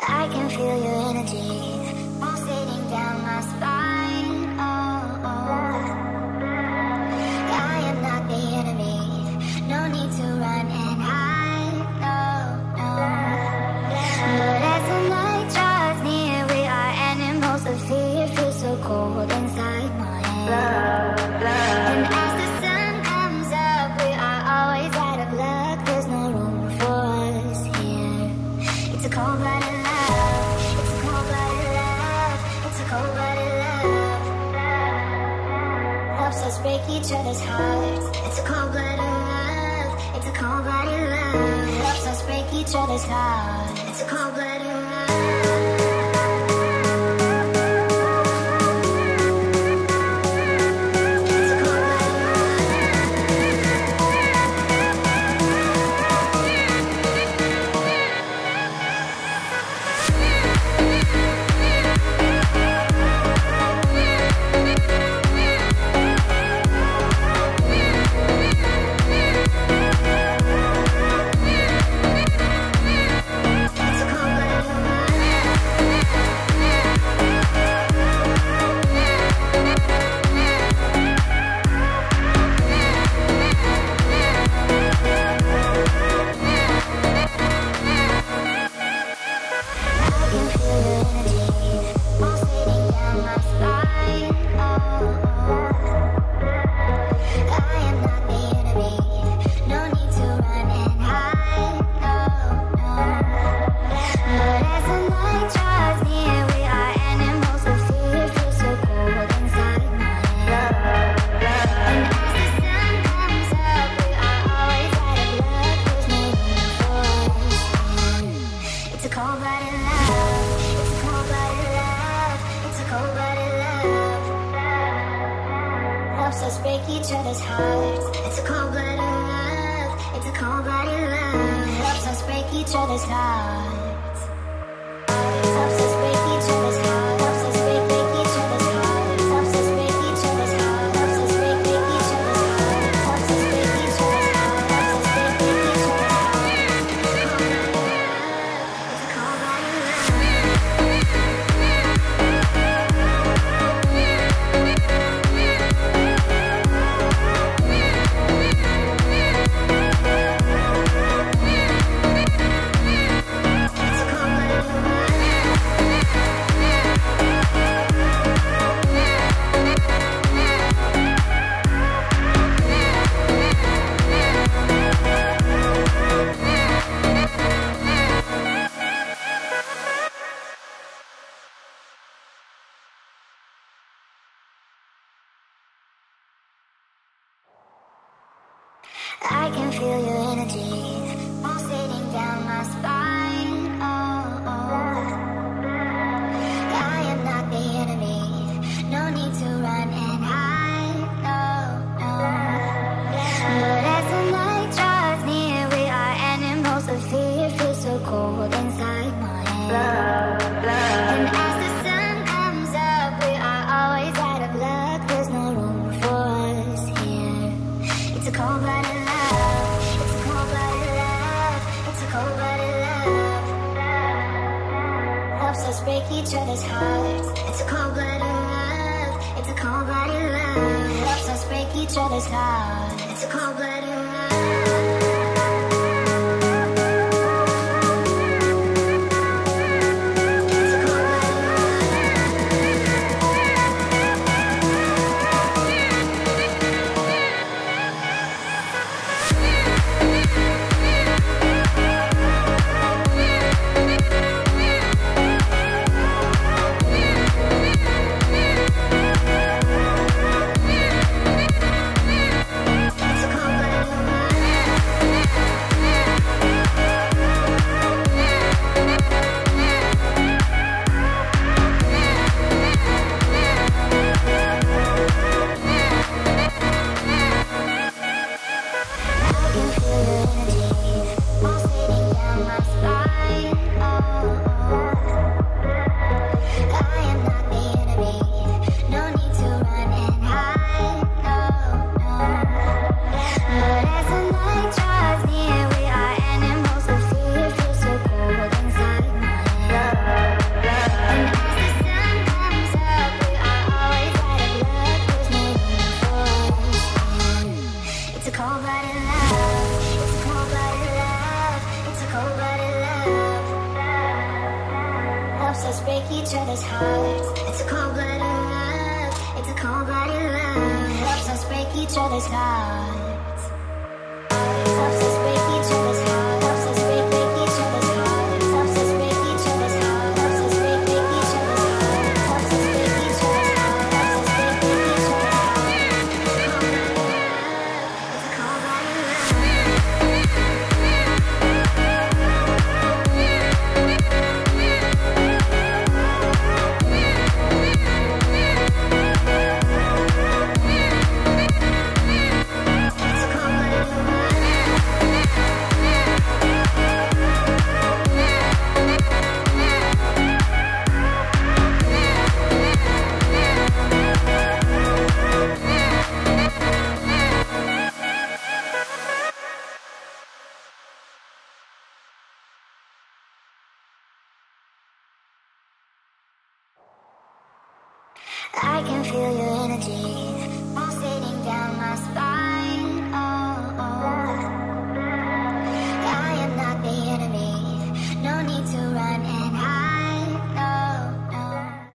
I can feel your energy. helps us break each other's hearts. It's a cold-blooded love. It's a cold-blooded love. Helps us break each other's hearts. It's a cold-blooded love. each other's hearts. It's a cold-blooded love. It's a cold-blooded love. It helps us break each other's hearts. can feel each other's hearts. It's a cold-blooded love. It's a cold-blooded love. Helps us break each other's hearts. It's a cold-blooded love. Each other's hearts.